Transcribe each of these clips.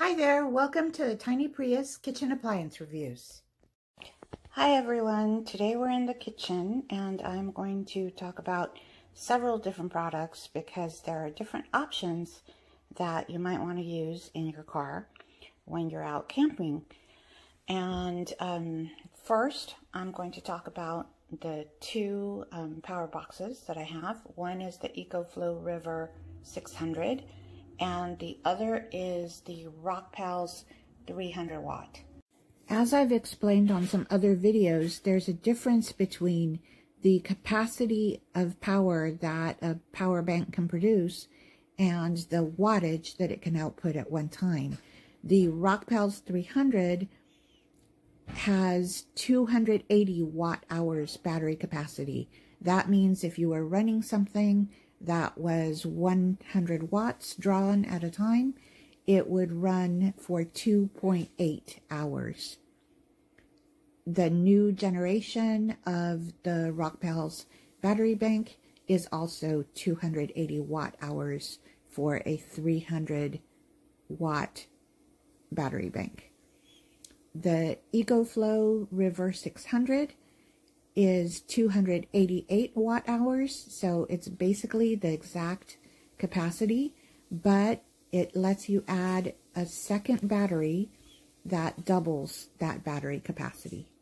Hi there, welcome to the Tiny Prius Kitchen Appliance Reviews. Hi everyone, today we're in the kitchen and I'm going to talk about several different products because there are different options that you might want to use in your car when you're out camping. And um, first, I'm going to talk about the two um, power boxes that I have. One is the EcoFlow River 600 and the other is the Rockpals 300 watt. As I've explained on some other videos, there's a difference between the capacity of power that a power bank can produce and the wattage that it can output at one time. The Rockpals 300 has 280 watt hours battery capacity. That means if you are running something that was 100 watts drawn at a time, it would run for 2.8 hours. The new generation of the Rockpals battery bank is also 280 watt hours for a 300 watt battery bank. The EcoFlow River 600 is 288 watt hours, so it's basically the exact capacity, but it lets you add a second battery that doubles that battery capacity.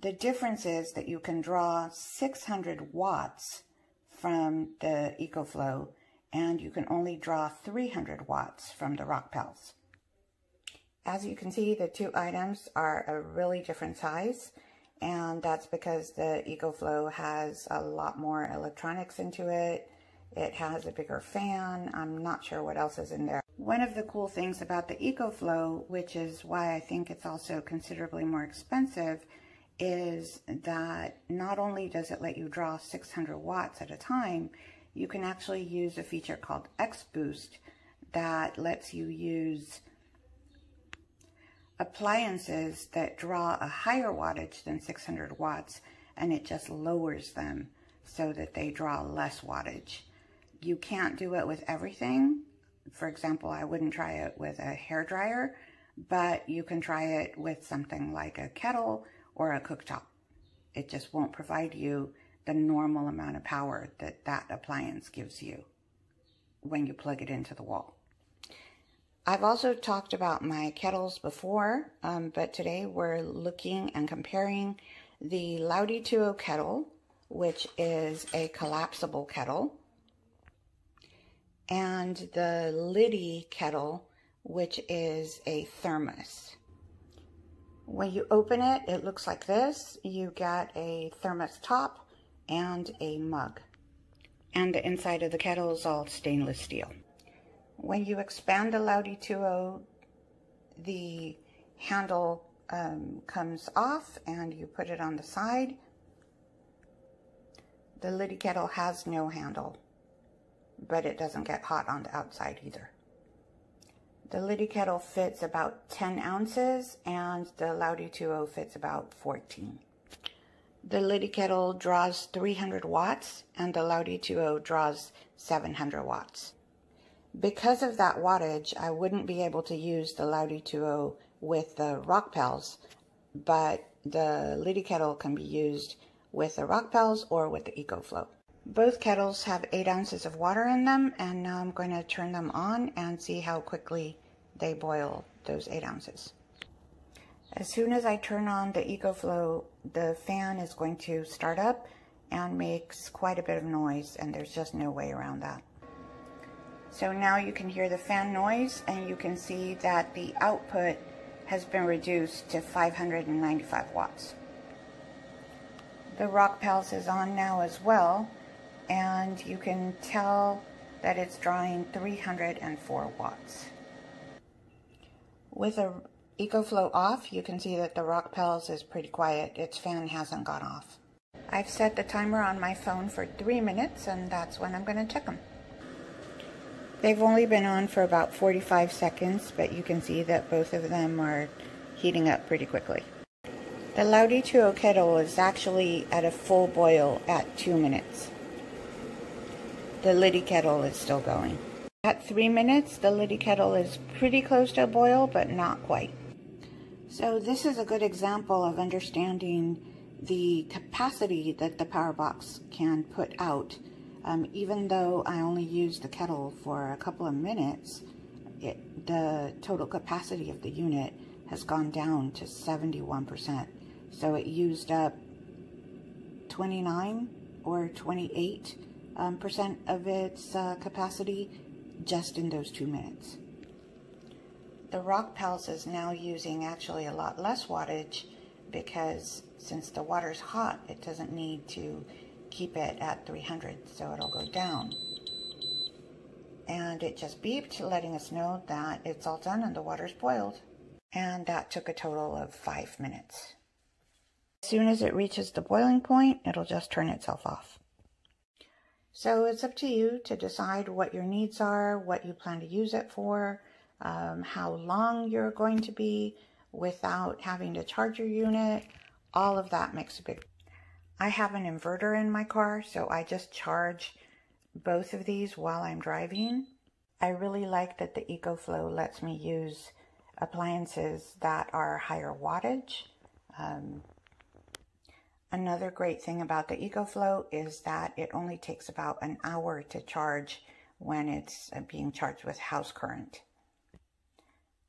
The difference is that you can draw 600 watts from the EcoFlow and you can only draw 300 watts from the Rockpals. As you can see, the two items are a really different size, and that's because the EcoFlow has a lot more electronics into it. It has a bigger fan. I'm not sure what else is in there. One of the cool things about the EcoFlow, which is why I think it's also considerably more expensive, is that not only does it let you draw 600 watts at a time, you can actually use a feature called X-Boost that lets you use appliances that draw a higher wattage than 600 watts and it just lowers them so that they draw less wattage. You can't do it with everything. For example, I wouldn't try it with a hair dryer, but you can try it with something like a kettle or a cooktop. It just won't provide you the normal amount of power that that appliance gives you when you plug it into the wall. I've also talked about my kettles before, um, but today we're looking and comparing the Loutytuo kettle, which is a collapsible kettle, and the Lyty kettle, which is a thermos. When you open it, it looks like this. You get a thermos top and a mug. And the inside of the kettle is all stainless steel. When you expand the Loutytuo, the handle um, comes off and you put it on the side. The Lyty kettle has no handle, but it doesn't get hot on the outside either. The Lyty kettle fits about 10 ounces and the Loutytuo fits about 14. The Lyty kettle draws 300 watts and the Loutytuo draws 700 watts. Because of that wattage, I wouldn't be able to use the Loutytuo with the rock Rockpals, but the Lyty kettle can be used with the rock Rockpals or with the EcoFlow. Both kettles have 8 ounces of water in them, and now I'm going to turn them on and see how quickly they boil those 8 ounces. As soon as I turn on the EcoFlow, the fan is going to start up and makes quite a bit of noise, and there's just no way around that. So now you can hear the fan noise and you can see that the output has been reduced to 595 watts. The Rockpals is on now as well and you can tell that it's drawing 304 watts. With a EcoFlow off, you can see that the Rockpals is pretty quiet. Its fan hasn't gone off. I've set the timer on my phone for three minutes and that's when I'm going to check them. They've only been on for about 45 seconds, but you can see that both of them are heating up pretty quickly. The Loutytuo kettle is actually at a full boil at 2 minutes. The Lyty kettle is still going. At three minutes, the Lyty kettle is pretty close to a boil, but not quite. So this is a good example of understanding the capacity that the power box can put out. Um, even though I only used the kettle for a couple of minutes, it, the total capacity of the unit has gone down to 71%. So it used up 29 or 28 um, percent of its uh, capacity just in those two minutes. The Rockpals is now using actually a lot less wattage because since the water's hot, it doesn't need to keep it at 300, so it'll go down. And it just beeped, letting us know that it's all done and the water's boiled. And that took a total of five minutes. As soon as it reaches the boiling point, it'll just turn itself off. So it's up to you to decide what your needs are, what you plan to use it for, um, how long you're going to be without having to charge your unit. All of that makes a big. I have an inverter in my car, so I just charge both of these while I'm driving. I really like that the EcoFlow lets me use appliances that are higher wattage. Um, another great thing about the EcoFlow is that it only takes about an hour to charge when it's uh, being charged with house current.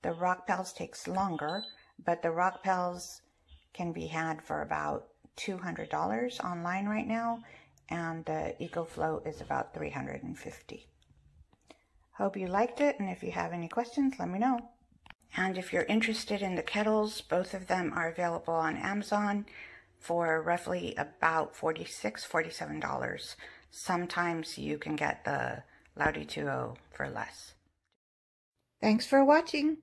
The Rockpals takes longer, but the Rockpals can be had for about $200 online right now, and the EcoFlow is about 350 Hope you liked it, and if you have any questions, let me know. And if you're interested in the kettles, both of them are available on Amazon for roughly about $46, $47. Sometimes you can get the Loutytuo for less. Thanks for watching.